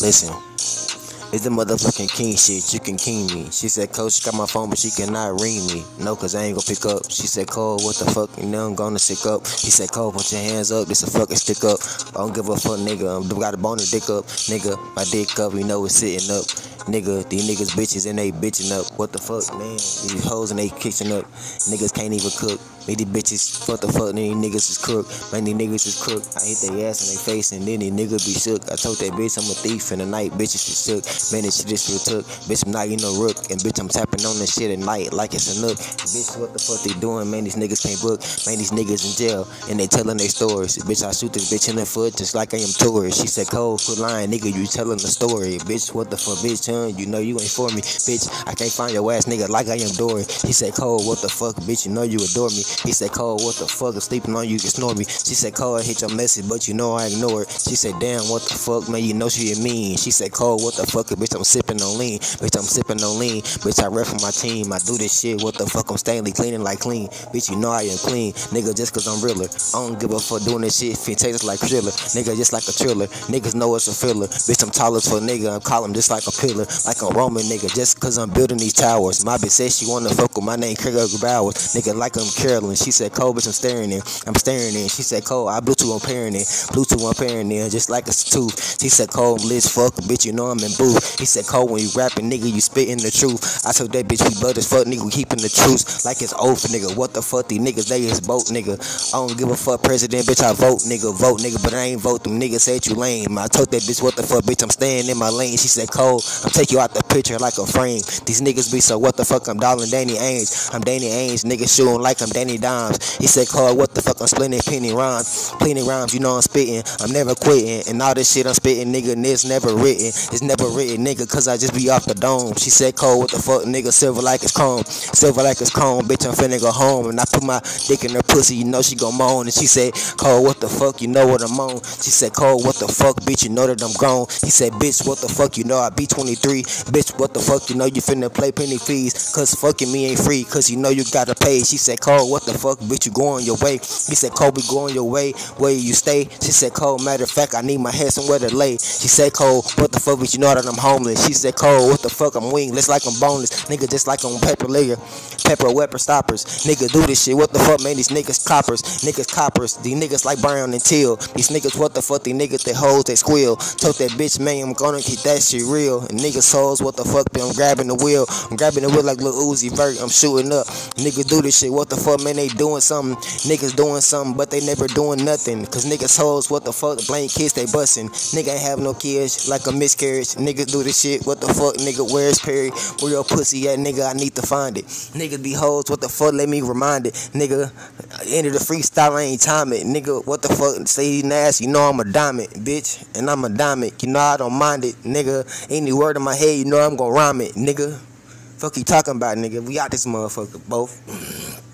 Listen. It's the motherfucking king shit. You can king me. She said, Coach, she got my phone, but she cannot ring me. No, cause I ain't gonna pick up. She said, Cole, what the fuck? You know I'm gonna stick up. He said, Cole, put your hands up. This a fucking stick up. I don't give a fuck, nigga. I'm got a bone dick up. Nigga, my dick up, you know it's sitting up. Nigga, these niggas bitches and they bitching up. What the fuck, man? These hoes and they kitchen up. Niggas can't even cook. Me these bitches, fuck the fuck, these niggas is crook. Man, these niggas is crook. I hit their ass in their face and then these niggas be shook. I told that bitch I'm a thief in the night, bitches is shook. Man, this shit is real took. Bitch, I'm not even no rook. And bitch, I'm tapping on this shit at night like it's a nook. Bitch, what the fuck they doing? Man, these niggas can't book. Man, these niggas in jail and they telling their stories. Bitch, I shoot this bitch in the foot just like I am tourist. She said, Cold, quit lying, nigga, you telling the story. Bitch, what the fuck, bitch, huh? You know you ain't for me. Bitch, I can't find your ass, nigga, like I am Dory. He said, Cole, what the fuck, bitch, you know you adore me. He said, Cole, what the fuck, I'm sleeping on you, you snore me. She said, Cole, I hit your message, but you know I ignore it. She said, damn, what the fuck, man, you know she mean. She said, Cole, what the fuck, bitch, I'm sipping on lean. Bitch, I'm sipping on lean. Bitch, I rep for my team. I do this shit, what the fuck, I'm Stanley, cleaning like clean. Bitch, you know I am clean. Nigga, just cause I'm realer. I don't give a fuck doing this shit, tastes like thriller. Nigga, just like a thriller. Niggas know it's a filler. Bitch, I'm tall for nigga, I'm calling just like a pillar. Like a Roman nigga, just cause I'm building these towers. My bitch said she wanna fuck with my name, Craig Bowers. Nigga, like I'm Carolyn. She said, Cole, bitch, I'm staring in. I'm staring in. She said, Cole, I Bluetooth on pairing in. Bluetooth on pairing in, just like a tooth. She said, Cole, I'm lit fuck, bitch, you know I'm in booth. He said, Cole, when you rapping, nigga, you spitting the truth. I told that bitch, we blood as fuck, nigga, we keeping the truth. Like it's over, nigga. What the fuck, these niggas, they is boat, nigga. I don't give a fuck, president, bitch, I vote, nigga, vote, nigga, but I ain't vote. Them niggas said you lame. I told that bitch, what the fuck, bitch, I'm staying in my lane. She said, Cole, I'm take you out the picture like a frame. These niggas be so, what the fuck, I'm dolling Danny Ainge. I'm Danny Ainge, nigga shooting like I'm Danny Dimes. He said, Cole, what the fuck, I'm splitting penny rhymes. Plenty rhymes, you know I'm spitting. I'm never quitting. And all this shit I'm spitting, nigga, it's never written. It's never written, nigga, cause I just be off the dome. She said, Cole, what the fuck, nigga, silver like it's chrome. Silver like it's chrome, bitch, I'm finna go home. And I put my dick in her pussy, you know she gon' moan. And she said, Cole, what the fuck, you know what I'm on. She said, Cole, what the fuck, bitch, you know that I'm grown. He said, bitch, what the fuck, you know I be 23. Bitch, what the fuck, you know you finna play penny fees. Cause fucking me ain't free, cause you know you gotta pay. She said, Cole, what the fuck, bitch, you going your way. He said, Cole, be going your way, where you stay. She said, Cole, matter of fact, I need my head somewhere to lay. She said, Cole, what the fuck, bitch, you know that I'm homeless. She said, Cole, what the fuck, I'm wingless like I'm boneless. Nigga, just like I'm pepper layer. Pepper weapon stoppers. Nigga, do this shit. What the fuck, man? These niggas coppers. Niggas coppers. These niggas like Brown and Till. These niggas, what the fuck? These niggas, they hoes, they squeal. Told that bitch, man, I'm gonna keep that shit real. And niggas hoes, what the fuck? I'm grabbing the wheel. I'm grabbing the wheel like Lil Uzi Vert. I'm shooting up. Niggas do this shit. What the fuck, man? They doing something. Niggas doing something, but they never doing nothing. Cause niggas hoes, what the fuck? The blank kids, they bustin'. Nigga ain't have no kids, like a miscarriage. Niggas do this shit. What the fuck, nigga? Where's Perry? Where your pussy at, nigga? I need to find it. Niggas be hoes, what the fuck? Let me remind it. Nigga, end of the freestyle, I ain't time it. Nigga, what the fuck? Say nasty, you know I'm a diamond, bitch. And I'm a diamond, you know I don't mind it. Nigga, any word my head, you know I'm gonna rhyme it. Nigga, fuck you talking about, nigga? We out this motherfucker, both.